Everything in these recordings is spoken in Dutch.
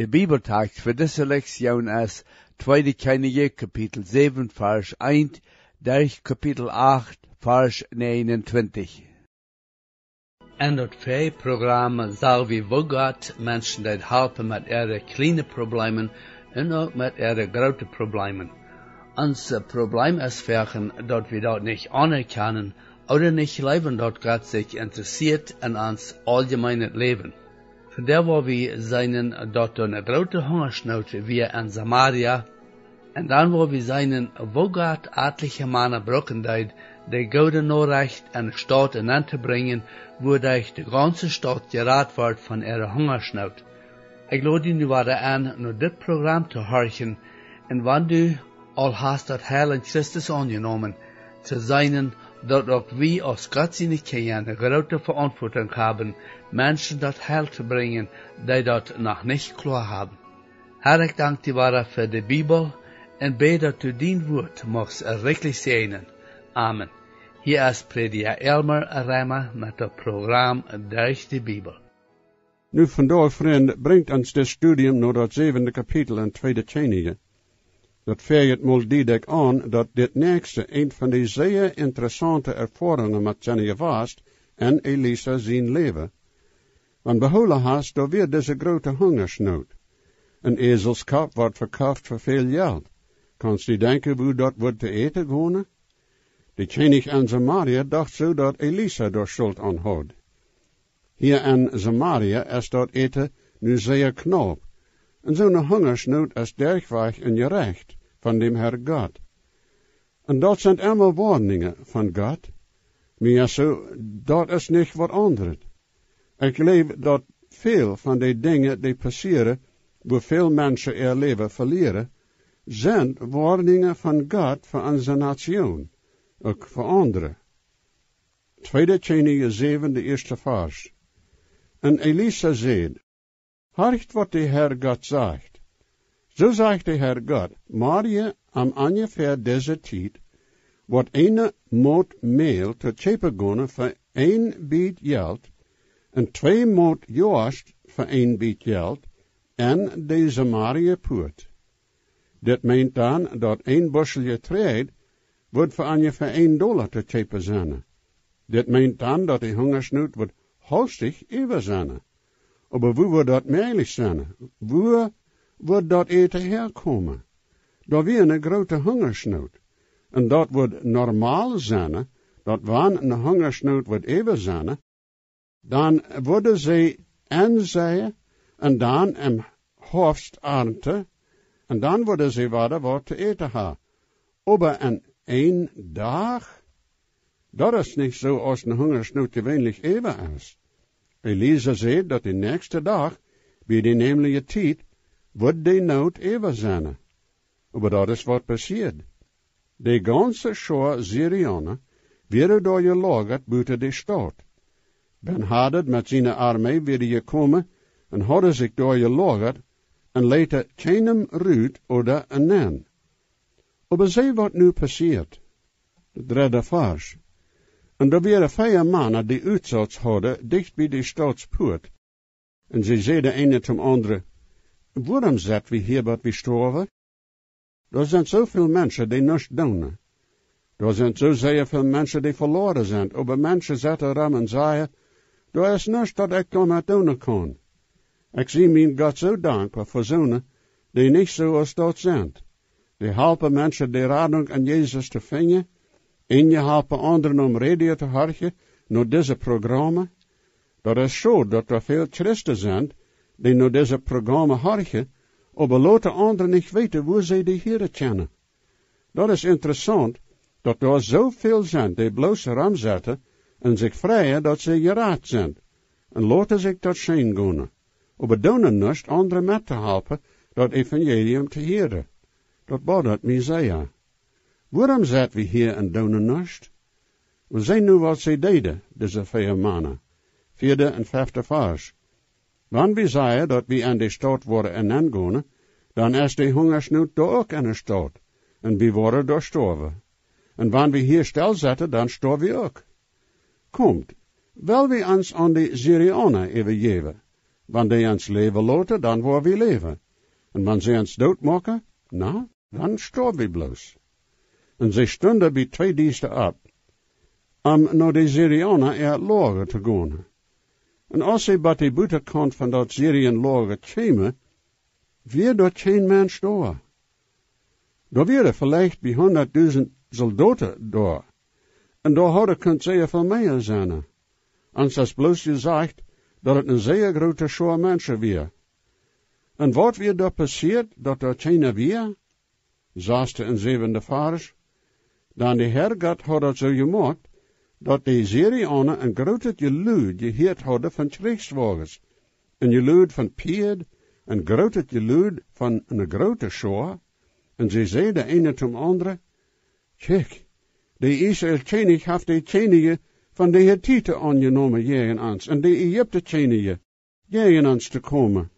De Bibeltext für diese Lektion ist 2. Könige Kapitel 7 Vers 1 durch Kapitel 8 Vers 29. En dat twee programma zal we wogat mensen dat helpen met ihre kleine problemen en ook met ihre grote problemen. Ons Problem ist vechen, dat we dat nicht anerkennen oder nicht leben, dat Gott sich interessiert an ons allgemeine Leben. Von der wo wir seinen dort eine große Hungersnot wie in Samaria, und dann wo wir seinen wogat artliche Männer brockendeit, de gouden Norrecht en Staat in an te brengen, wo durch de ganze Stadt geraad wordt van ihre Hungersnood. Ik lade u nu waren aan naar dit programma te horchen, en wanneer du al hast dat Heil in Christus aangenomen, te zijn dat ook wie als Kinder eine große Verantwortung haben, Menschen dat Heil zu bringen, die dat noch nicht klar haben. Herr, ich danke dir wahre für die Bibel und bete, dass du dein Wort magst wirklich segnen. Amen. Hier ist Prediger Elmer Rema met het programma Durch de Bibel. Nu vandaag, vriend, brengt ons dit studium naar dat zevende kapitel in Tweede Könige. Dat veert mal direct aan dat dit nächste een van die zeer interessante ervaringen met zijn vast en Elisa zijn leven. Want behouden haast door weer deze grote hongersnood. Een ezelskap wordt verkauft voor veel geld. Kannst du denken hoe dat wordt te eten gewonnen? De koning aan Samaria dacht zo dat Elisa door schuld aan had. Hier in Samaria is dat eten nu zeer knap. En zo'n hongersnood is dergweg en gerecht van dem Herr God. En dat zijn allemaal warningen van God. Maar zo, dat is niet wat anders. Ik leef dat veel van de dingen die passeren, waar veel mensen ihr leven verliezen, zijn warningen van God voor onze nation ook voor anderen. Tweede Tjenige 7, de eerste vers. En Elisa zei, Harcht wat de Herr God zegt. Zo zegt de Herr God, Maria am ongeveer deze tijd, wat een moot meel te chepen voor een bied geld, en twee moot joost voor een bied geld, en deze Maria poort. Dit meent dan dat een busselje treed wordt voor ongeveer 1 dollar te chepen zijn. Dit meent dan dat de hongersnood wordt hostig even zijn. Maar hoe wordt dat mogelijk zijn? Hoe wordt dat eten herkomen? Daar weer een grote hongersnood. En dat wordt normaal zijn, dat wanneer een hongersnood wordt even zijn, dan worden ze aanzien en dan im hoofd ernten, en dan worden ze wat te eten hebben. Maar een een dag? Dat is niet zo als een hongersnood gewöhnlich even is. Elisa zei dat de nächste dag, bij de nemelijke tijd, wordt de nood even zijn. Maar dat is wat passiert. De ganze Schor Syrianen werden door gelagert buiten de stad. Ben Hadad met zijn armee weer gekomen en hadden zich door gelagert en leed keinem Ruud oder een nen. Maar wat nu passeert. De derde vers. En er waren vijf mannen die uitzats hadden dicht bij de stadspoort. En ze zeiden ene zum andere, waarom zet we hier wat we sterven? Er zijn zoveel mensen die niets doen. Er zijn zo zeer veel mensen die verloren zijn. Maar mensen zetten ram en zeiden, er is niets dat ik met doen kan. Ik zie mijn God zo dankbaar voor zonen die niet zoals dat zijn. Die helpen mensen de radung aan Jezus te vinden. En je helpen anderen om radio te horen naar deze programma. Dat is zo dat er veel christen zijn die naar deze programma horen, maar laten anderen niet weten hoe zij de Heer kennen. Dat is interessant, dat er zoveel zijn die bloos ram zetten en zich vrijen dat ze geraad zijn. En laten zich dat zien gaan. Maar doen niet anderen met te helpen dat evangelium te heren. Dat bothert me zeer. Waarom zat we hier doen niets? We zijn nu wat ze deden, deze vier mannen. Vierde en vijfde vers. Wanneer we zeiden dat we aan de stad worden en aangaan, dan is de hongersnood daar ook in de stad. En we worden door sterven. En wanneer we hier stilzetten, dan sterven we ook. Komt, wel we ons aan de Syrianen even geven. Wanneer die ons leven laten, dan waar we leven. En wanneer ze ons doodmaken, nou, dan sterven we bloos. En ze stonden bij twee diensten op, om naar de Syrianen er lager te gaan. En als ze bij de buitenkant van dat Syriën lager kwamen, weer dat geen mens daar. Daar waren vielleicht bij honderdduizend soldaten daar. En daar hadden kunt zeer veel meer zijn. En ze bloos gezegd dat het een zeer grote schoor mensen weer. En wat weer daar passiert, dat er geen weer, zaaste een zevende vaars, dan de Herr had dat zo gemaakt, dat de Syrianen een grote geluid gehoord hadden van krijgswagens, een geluid van pied, een grote geluid van een grote schoor, en ze zei de ene tot de andere, kijk, de Israël koning heeft de koningen van de Hittite aangenomen jegen ons, en de Egypte koningen jegen ons te komen.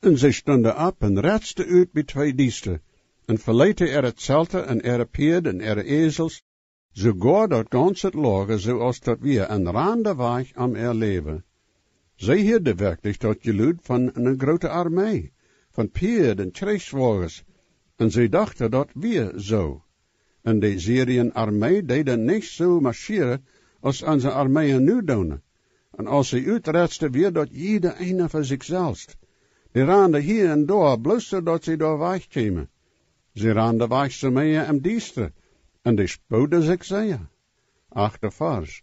En ze stonden op en retste uit bij twee diensten, en verleidde er hetzelfde en er peerd en er ezels, sogar dat ganse het lager zoals dat wir een rande weg am erleven. Zij hielden werkelijk dat geluid van een grote armee, van peerd en krijgswagens, en zij dachten dat wir zo. En de Syriën armee deden niet zo marcheren als onze armeeën nu doen. En als ze uitretsten, weer dat ieder ene voor zichzelf. Die raanden hier en daar, bloos dat ze door wegkwamen. Ze raanden weg ze mee en en spoeden zich zeer. Achter vers.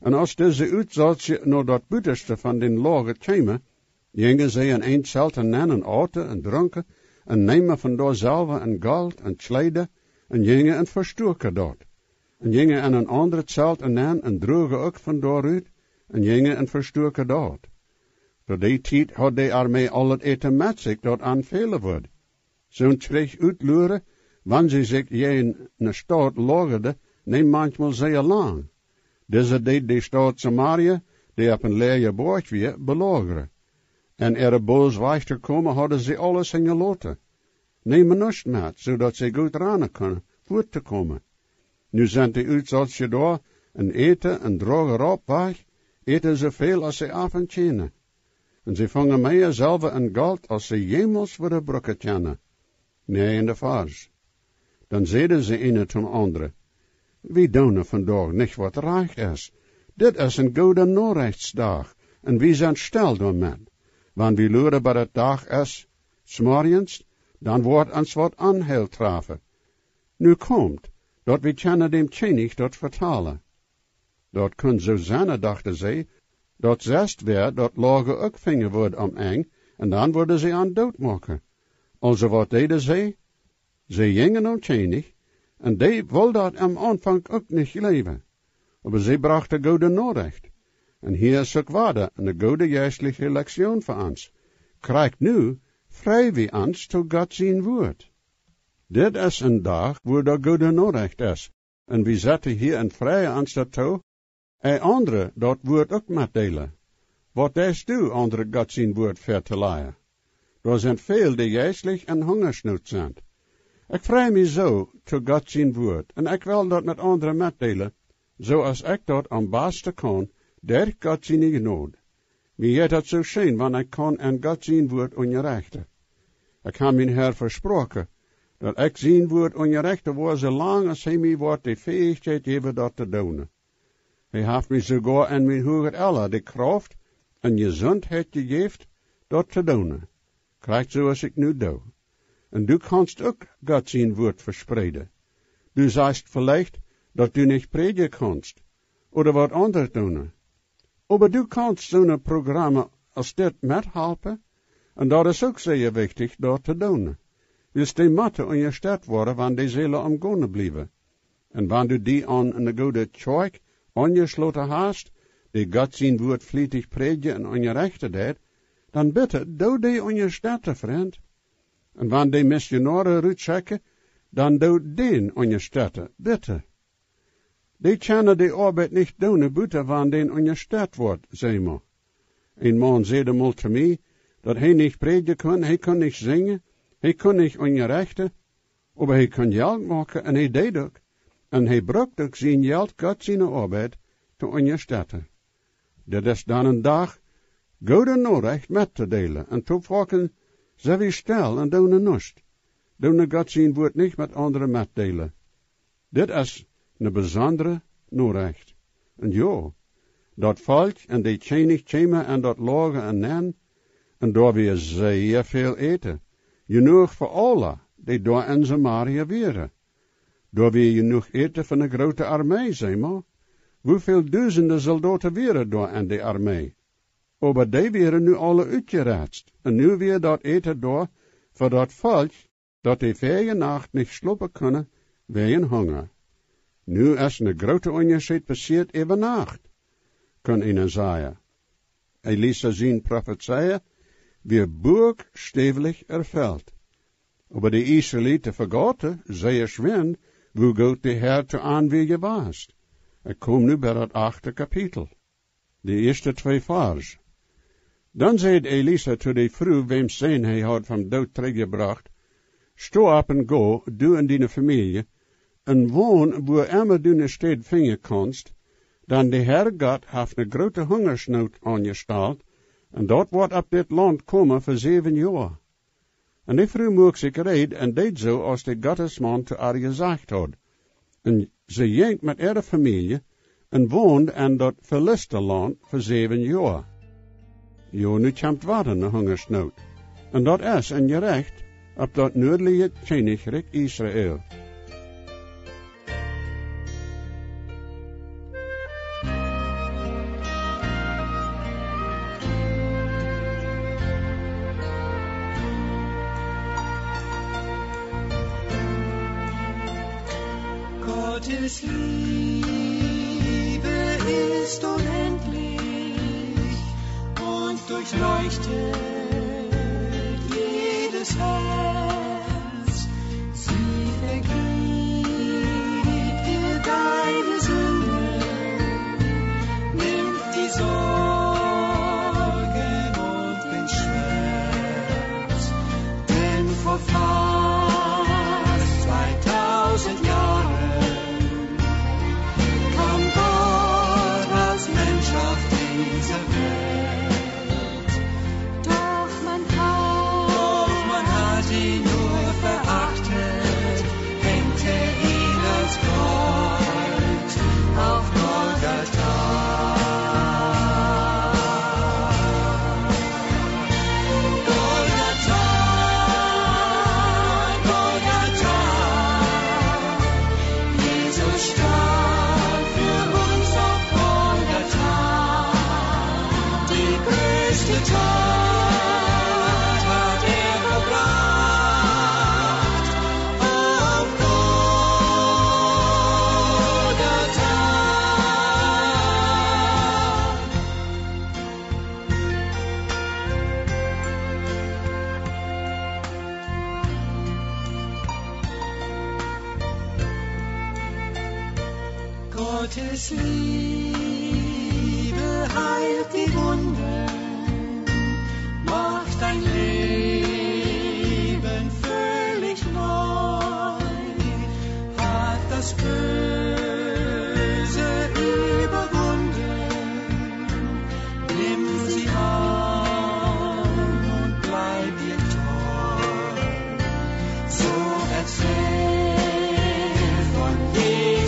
En als deze uitzatje naar dat buitenste van den lager kwamen, gingen ze een zelt en nemen auto en dronken, en nemen van daar zelf en geld en kleden, en gingen en verstoken dat. En gingen in een andere zelt en nemen en droegen ook van daaruit, en gingen en verstoken dat. Door die tijd had de armee al het eten met zich dat aanvelen wordt. Zo'n kreeg uitluren, wanneer ze zich in een stad lagerde, neemt manchmal zeer lang. Deze deed de stad Samaria, die op een leege borg weer, belageren. En er boos weg te komen, hadden ze alles in geloten. Nemen nust met, zodat ze goed ranen kunnen, voort te komen. Nu zijn de uitzatje daar, en eten en drogen op weg, eten ze veel als ze af en tjenen. En ze vangen meer zelf en geld als ze jemals voor de brokken. Nee, in de vaars. Dan zeiden ze een tot andere, wie doen vandaag niet wat recht is. Dit is een goede Norrechtsdag, en wie zijn stel daarmet. Wanneer we luren bij het dag is, smorgens, dan wordt ons wat aanheel trafen. Nu komt, dat we kennen dem tjenig dat vertalen. Dat kun Susanne, dachten zij, dat zest weer dat lager ook vingen wordt om eng, en dan worden ze aan dood maken. Also deden zij? Ze gingen om tjenig, en die dat am aanvang ook niet leven. Maar ze brachten goede Noorrecht. En hier is ook waarde, een goede geestelijke lektion voor ons. Krijgt nu vrij wie ons tot God zien woord. Dit is een dag waar de goede Noorrecht is. En we zetten hier een vrije ons toe, en andere dat woord ook met delen. Wat is du andere God zien woord ver te leiden? Er zijn veel die geestelijk en hongersnood zijn. Ik vrij me zo tot God zien woord, en ik wil dat met anderen metdelen, zoals ik dat aan kan, der God zien genood. Wie je dat zo schön, wanneer ik kan en God zien woord ongerechte. Ik heb mijn Heer versproken, dat ik zien woord ongerechte was zolang als hij mij wordt de fähigheid geven dat te doen. Hij heeft mij sogar in mijn hoger ella de kracht en gezondheid gegeven dat te doen. Krijgt zoals ik nu doe. En du kannst ook God zijn woord verspreiden. Du sagst vielleicht, dat du nicht predigen kannst, oder wat anders doen. Aber du kannst zo'n programma als dit methelpen, en dat is ook zeer wichtig, dat te doen. Dus die moeten in je stad worden, wanneer die zullen omgonnen blijven. En wanneer du die aan een goede kerk aangesloten hast, die God zijn woord vlietig predigen en aan je rechten deed, dan bitte, doe die je stad, vriend. En wanneer die missionaren uitchecken, dan doe den je stad, bitte. Die kunnen die arbeid niet doen, buiten wanneer den aan je stad wordt, zei maar. Een man zei mal te mij, dat hij niet predigen kan, hij kan niet zingen, hij kan niet rechten, maar hij kan geld maken en hij deed ook. En hij brukt ook zijn geld, God zijn arbeid, te stad. Dat is dan een dag, Gode Norecht met te delen en te volken, ze wie stel en doen nust. Doen God zijn woord niet met anderen met delen. Dit is een bijzondere Norecht. En jo, dat volk en die tjenig tjema en dat lagen en nen, en daar weer zeer veel eten. Genoeg voor alle die daar in Samaria waren. Daar weer genoeg eten van een grote armee, zeg maar. Hoeveel duizenden soldaten waren daar in die armee? Maar die waren nu alle uitgeratst. En nu weer dat eten daar voor dat volk, dat die vele nacht niet slopen kunnen, wegen honger. Nu is een grote onderscheid passiert even nacht, kan ihnen zeggen. Elisa zien profetieën, wie buchstäblich erfüllt. Aber die Israeliten vergaten, sehr schwen, wo Gott de Herr te aanwege was. Ik kom nu bij het achte kapitel. De eerste twee vers. Dan zei Elisa to de vrouw, wem zijn hij had van dood teruggebracht, Sto op en go, du en die familie, en woon wo immer du ne stad vinden konst, dan de Herr God heeft een grote hongersnood aangesteld, en dat wordt op dit land komen voor zeven jaar. En die vrouw moest zich red en deed zo als de gottesman te haar gezegd had. En ze ging met haar familie en woonde in dat verliste land voor zeven jaar. Jo, nu komt wat een hongersnood. En dat is een gerecht op dat noordelijke koninkrijk Israël.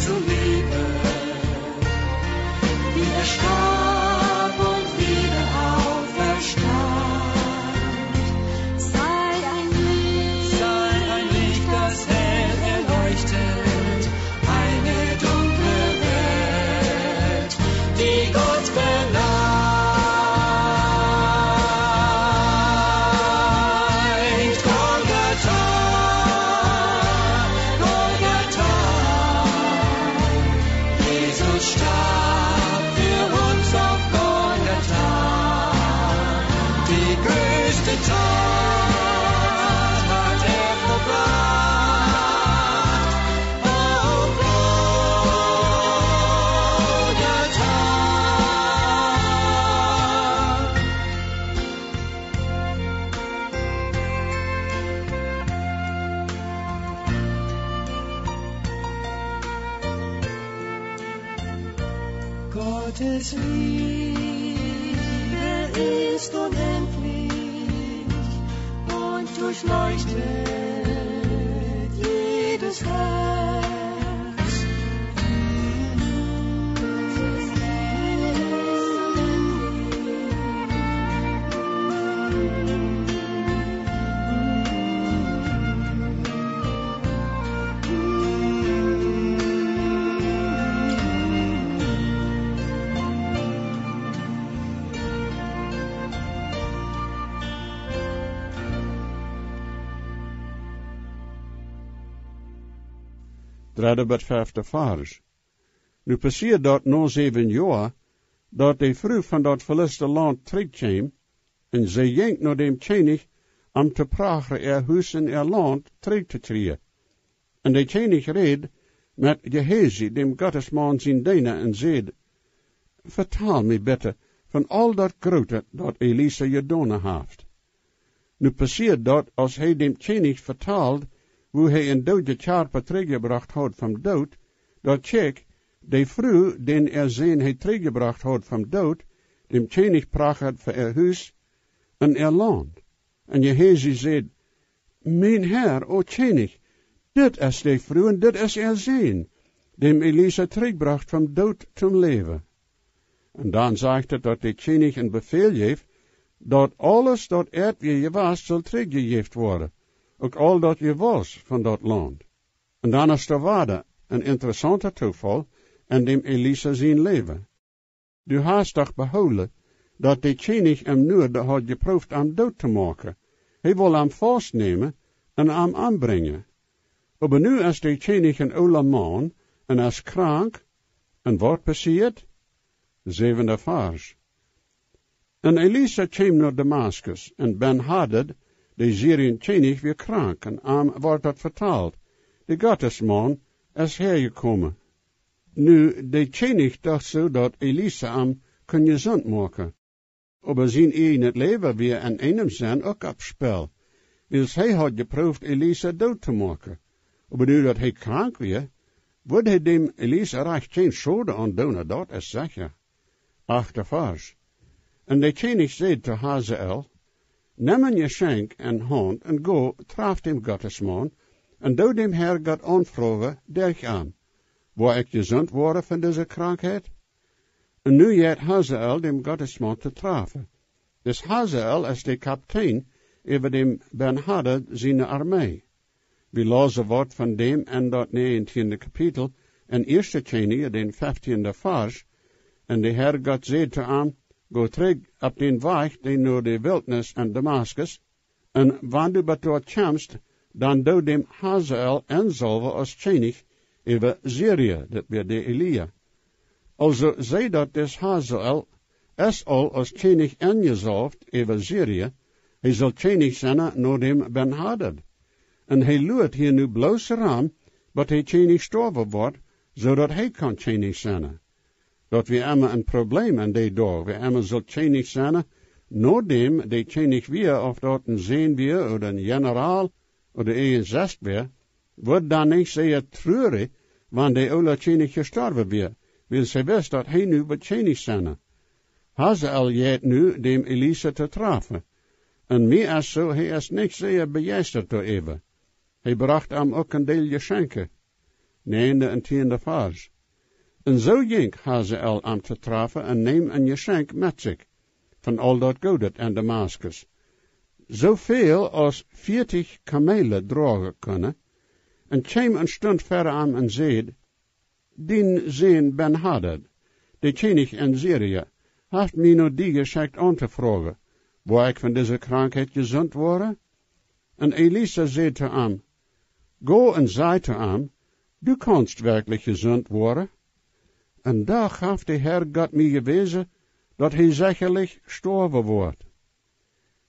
to me. Gottes Liebe bist unendlich und durchleuchtet Derde vijfde vers. Nu passeert dat na zeven jaar, dat de vrouw van dat verliste land terugkwam, en ze ging naar dem König om te pragen er huis en er land terug te krijgen. En de König reed met Gehazi, dem Gottesman zijn diener, en zeide, Vertaal me bitte van al dat grote dat Elisa je doen heeft. Nu passeert dat als hij dem König vertaalt, hoe hij een dode charpe teruggebracht had van dood, dat check, de vrouw den er zijn hij teruggebracht had van dood, dem König pracht voor er huis en er land. En Gehazi zei, Mijn Herr, o König, dit is de vrouw en dit is er zijn, dem Elisa terugbracht van dood zum leven. En dan zegt het dat de König een bevel heeft, dat alles dat er je was, zal teruggegeven worden ook al dat je was van dat land. En dan is er waarde een interessante toeval en dem Elisa zijn leven. Du hast toch behouden dat de König hem nu had geproefd om dood te maken. Hij wil hem vastnemen en hem aanbrengen. Maar nu is de König een oude man en is krank. En wat passiert? Zevende vers. En Elisa kwam naar Damascus en Ben Hadad de Syriën König weer krank en aan wordt dat vertaald. De Gottesman is hergekomen. Nu, de König dacht zo dat Elisa am kon gezond maken. Aber zijn het leven weer en einem zijn ook op spel. Hij had geproefd Elisa dood te maken. Aber nu dat hij krank weer, wordt hij dem Elisa recht geen schade aan doen, dat is zeker. Achter. En de König zei te Hazael, Neem een je schenk en hand en go, traf dem Gottesman, en doe dem Herr God aanvragen, derg aan. Waar ik gezond worden van deze krankheid? En nu jet Hazael dem Gottesman te trafen. Dus Hazael is de kapitein over dem Ben-Hadad zijn armee. We lazen wat van dem en dat 19e kapitel en eerste Kenia, den 15e vers, en de Herr God te aan, Terug op den weg die naar de wildnis en Damascus, en wanneer du bij dort komst, dan doe dem Hazael en zalve als König over Syrië, dat weer de Elia. Also zei dat des Hazael es al als König en gezalfd over Syrië, hij zal König zijn naar dem Ben-Hadad. En hij luurt hier nu bloos raam, hij König storven wordt, zodat hij kan König zijn dat we immer een probleem aan die dag. We immer zo tjenig zijn, noordem de tjenig weer, of dat een zeen weer, of een generaal, of een zest weer, wordt dan niet zeer treurig, wanneer de oude tjenig gestorven weer. Wil ze wist dat hij nu wat tjenig zijn. Hazael jet nu dem Elisa te trafen. En meer als zo, hij is niet zeer begeisterd door even. Hij bracht hem ook een deel geschenken. Neende en tiende vers. En zo ging Hazael aan te trafen en neem een geschenk met zich, van al dat godet en Damascus. Zoveel als veertig kamelen dragen kunnen, en kwam een stund verder aan en zeide, Dien zin Ben Hadad, de König in Syrië, heeft mij nog die geschenk aan te vragen, waar ik van deze krankheid gezond worden? En Elisa zei te hem, Go en zei te hem, du kannst werkelijk gezond worden. En daar gaf de Herr God mij gewezen dat hij zekerlijk storven wordt.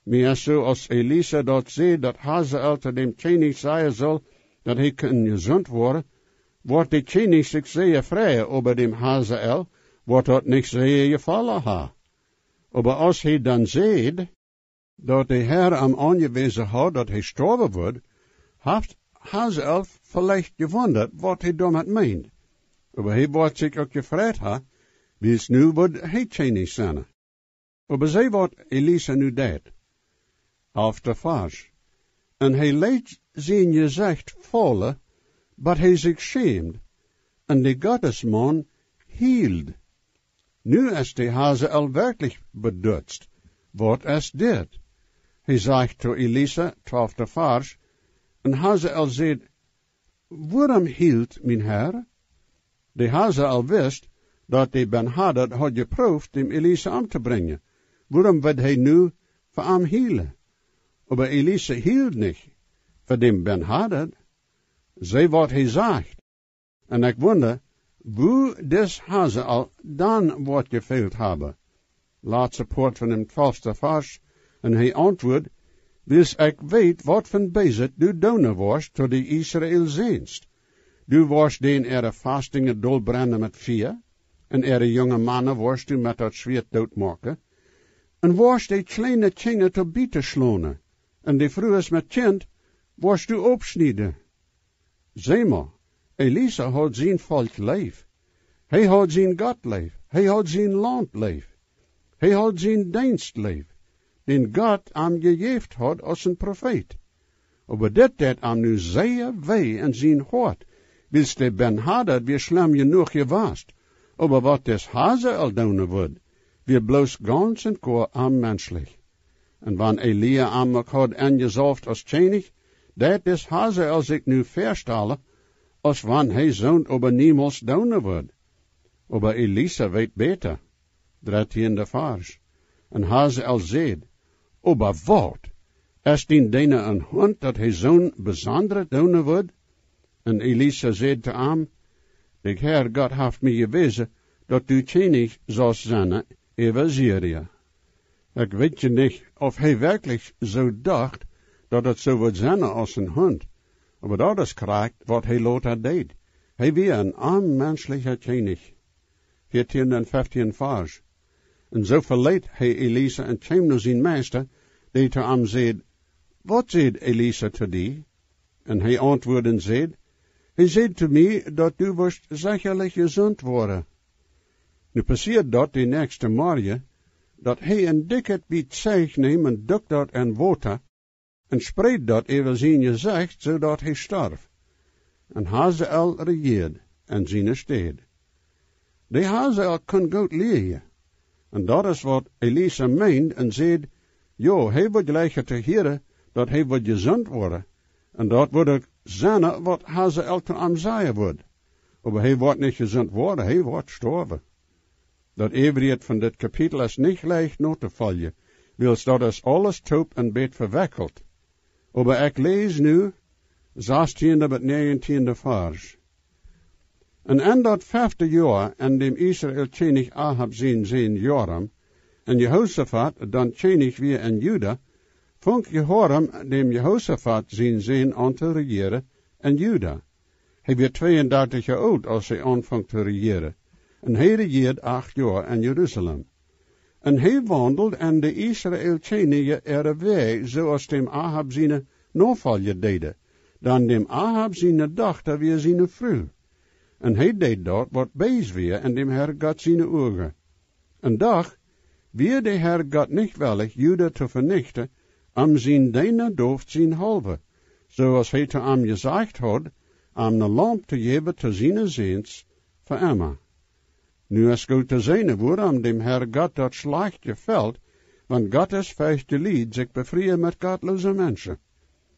Meer zo als Elisa dat zei dat Hazael te dem König zeggen zal dat hij kan gezond worden, wordt de König zich zeer vrij over dem Hazael, wordt dat niet zeer gevallen ha. Aber als hij dan zei dat de Herr am aangewezen had dat hij storven wordt, heeft Hazael vielleicht gewonderd wat hij damit meent. Wordt is nu wordt hij Chinese zijn. Aber zij wat Elisa nu deed, af de vars. En hij leed zijn gezicht vallen, but hij zich schaamt. En de goddesman hield. Nu is de Hazael werkelijk bedutst, wat is dit? Hij zegt to Elisa, twaalfde vers, en Hazael zegt, waarom hield mijn herr? De Hazael wist dat de Ben-Hadad had geproefd om Elisa om te brengen. Waarom wil hij nu voor hem hielen? Maar Elisa hield niet voor dem Ben-Hadad. Zij wat hij zegt. En ik wonder, hoe des Hazael dan wat gefehlt hebben. Laatste poort van hem twaalfste vers, en hij antwoordt, dus ik weet wat van bezit du doen was tot de Israël zenst. Du was den ere vastingen dolbranden met vier, en ere jonge mannen was du met dat zweet doodmaken, en was de kleine tjingen te bieten slonen, en de vrouwes met kind was du opsnijden. Zeg maar, Elisa had zijn volk leef. Hij had zijn God leef. Hij had zijn land leef. Hij had zijn dienst leef. Den God am gegeven had als een profeet. Aber dit dat am nu zeer wei en zijn hart, wils de Ben Hadad weer slam genoeg gewaast. Aber wat des Hazael doen wordt, wir bloos ganz en koor am menschlich. En wann Elia am had aangezocht als tjenig, dat des Hazael zich nu verstellen, als wann hij zoon ober niemals doen wordt. Aber Elisa weet beter. Dertiende vers. En Hazael zeed, Ober wat? Is die dene een hond dat hij zo'n bijzondere doen wordt? En Elisa zei te hem, De Heer God heeft mij gewezen dat u tjenig zou zijn over Syrië. Ik weet je niet of hij werkelijk zo dacht dat het zo wordt zijn als een hond. Maar dat is correct wat hij later deed. Hij was een onmenselijke tjenig. 14 en 15 vers. En zo verleed hij Elisa en kwam naar zijn meester, die te hem zei, Wat zei Elisa te die? En hij antwoordde en zei, Hij zei te mij dat u was zekerlijk gezond worden. Nu passeert dat de nächste morgen, dat hij een dikke biet zeeg neemt en dukt dat en water, en spreidt dat over zijn gezicht, zodat hij starf. En Hazael regeerde en zijn steed. De Hazael kon goed leren. En dat is wat Elisa meent en zei, jo, hij wordt gelijk te heren dat hij wordt gezond worden. En dat wordt zijn wat Hazael te hem zeggen wordt. Maar hij wordt niet gezond worden, hij wordt sterven. Dat evenheid van dit kapitel is niet leicht not te vallen, wils dat is alles toop en beet verwikkeld. Maar ik lees nu, 16e tot 19e vers. En in dat vijfde jaar, en dem Israël tjenig Ahab zijn zijn Joram, en Jehoshaphat dan tjenig weer in Juda, vond Jehoram dem Jehoshaphat zijn zijn aan te regeren in Juda. Hij werd 32 jaar oud als hij aanvangt te regeren. En hij regeert acht jaar in Jeruzalem. En hij wandelt en de Israël tjenige er weg, zoals dem Ahab zijn navolger deden. Dan dem Ahab zijn dochter weer zijn vrouw. En hij deed dat wat bees weer en dem Herr God zijn ogen. Een dag, weer de Herr God niet willig Juda te vernichten, am zijn deine dooft zijn halve, zoals hij te am gezegd had, am de lamp te geven te zijn ziens, voor Emma. Nu is goed te zijn waarom dem Herr God dat slecht gefällt, want God is feeste lied zich bevrijen met godloze mensen.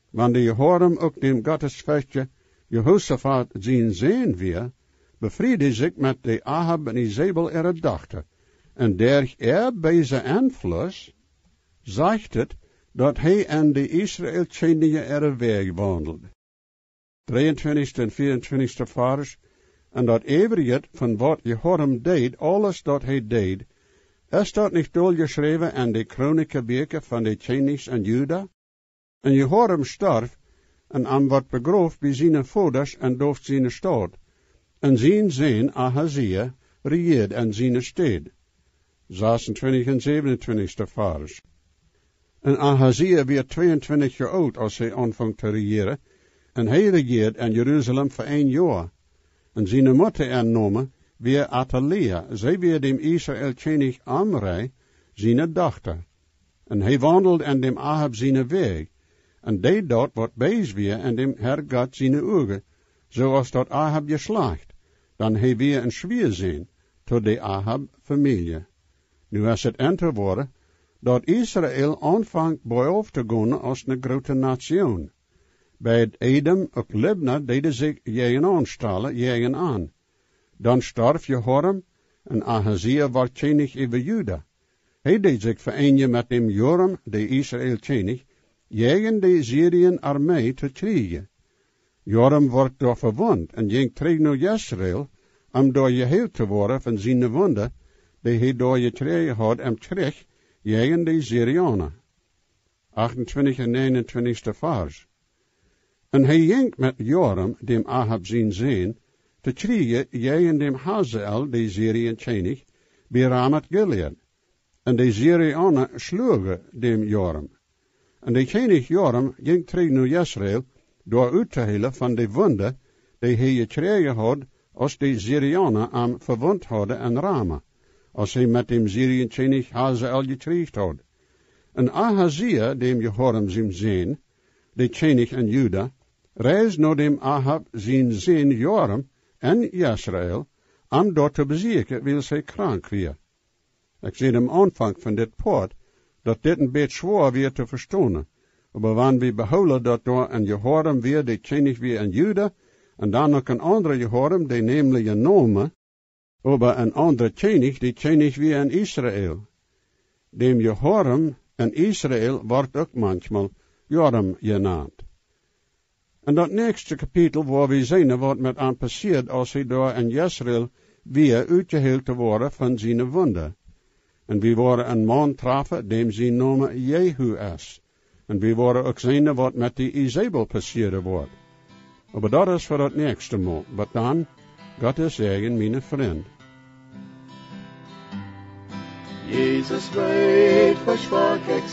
Want die horen ook dem Gottes feestje Jehoshaphat zien zijn weer, bevriede zich met de Ahab en Izebel er dochter. En der er bij zijn aanvloes, zegt het, dat hij en de Israël tjenige er weg wandelde. 23 en 24 vers, en dat everiet van wat Jehoram deed, alles dat hij deed, is dat niet dolgeschreven in de kronikenbeken van de Tjenis en Juda? En Jehoram starf, en am wat begroof bij zijn voeders en dooft zijn stad, en zijn zin Ahazia regeert en zijn steed. 26 en 27 vers. En Ahazia werd 22 jaar oud als hij aanvangt te regeren, en hij regeert in Jeruzalem voor één jaar. En zijn moeder ernomen weer Atalia, zij weer dem Israël tjenig Amrei, zijn dochter. En hij wandelde en dem Ahab zijn weg, en deed dat wat bees weer en dem Herr God zijn ogen, zoals dat Ahab geslacht. Dan hij weer een zwier zijn, tot de Ahab-familie. Nu is het enter worden, dat Israël aanvangt bij te gaan als een grote nation. Bij Edom ook Libna deden zich jegen aanstellen, jegen aan. Dan starf Jehoram en Ahazia was tjenig over Juda. Hij deed zich verenigd met dem Joram, de Israël tjenig, jegen de Syriën armee te krijgen. Joram wordt door verwond en ging terug naar Israël, om door geheeld te worden van zijn wonden, die hij door je had en terug, jegen de Syrianen. 28 en 29 vers. En hij ging met Joram, dem Ahab zijn zin, te krijgen jegen dem Hazael, de Syriën tjenig, bij Ramat Gilead. En de Syrianen sloegen dem Joram. En de koning Joram ging terug naar Israël, door uit te helen van de wonden die hij gekregen had, als de Syrianen aan verwond hadden en Rama, als hij met dem Syriën koning Hazael gekregen had. En Ahazia, dem Jehoram zijn zin, de koning en Juda, reis naar dem Ahab zijn zin Joram en Israël, om dort te bezieken, wil zij krank weer. Ik zie hem aanvang van dit poort, dat dit een beetje zwaar weer te verstaan. Maar wanneer we behouden dat door een Jehoram weer, die koning weer in Juda, en dan nog een andere Jehoram, die namelijk Nome, over een andere koning, die koning weer in Israël. Dem Jehoram in Israël wordt ook manchmal Joram genaamd. En dat nächste kapitel waar we zien wat met aan passiert als hij door in Israël weer uitgeheeld te worden van zijn wonden. En we worden een man trafen, dem zijn naam Jehu is. En we worden ook zien wat met die Isabel passieren wordt. Maar dat is voor het nächste mal. Maar dan, God is zegen, mijn vriend. Jesus weet versprach ik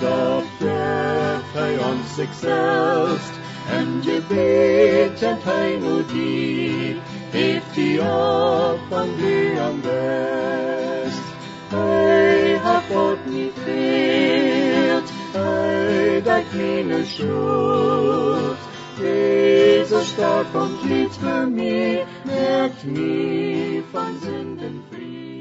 dat treft hij ons zich zelfs. En gebed en hij nu die, heeft hij op van die aan best. Hij hat God niet veert, hij dat meine schuld. Jesus starb und litt für mich, merkt nie von Sünden frei.